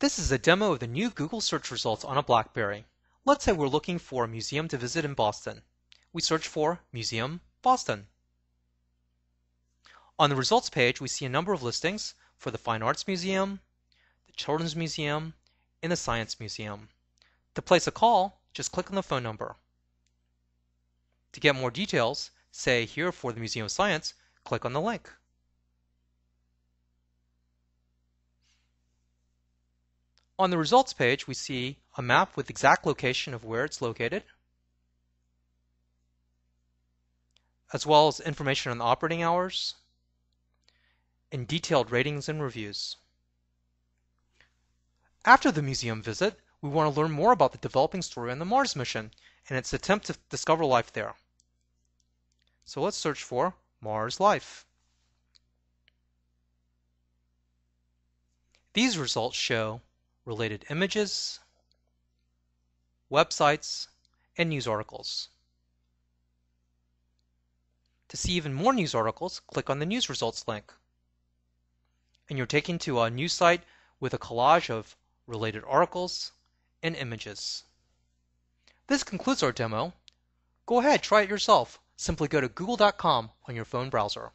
This is a demo of the new Google search results on a BlackBerry. Let's say we're looking for a museum to visit in Boston. We search for Museum Boston. On the results page, we see a number of listings for the Fine Arts Museum, the Children's Museum, and the Science Museum. To place a call, just click on the phone number. To get more details, say here for the Museum of Science, click on the link. On the results page, we see a map with exact location of where it's located, as well as information on the operating hours, and detailed ratings and reviews. After the museum visit, we want to learn more about the developing story on the Mars mission and its attempt to discover life there. So let's search for Mars life. These results show related images, websites, and news articles. To see even more news articles, click on the news results link. And you're taken to a news site with a collage of related articles and images. This concludes our demo. Go ahead, try it yourself. Simply go to google.com on your phone browser.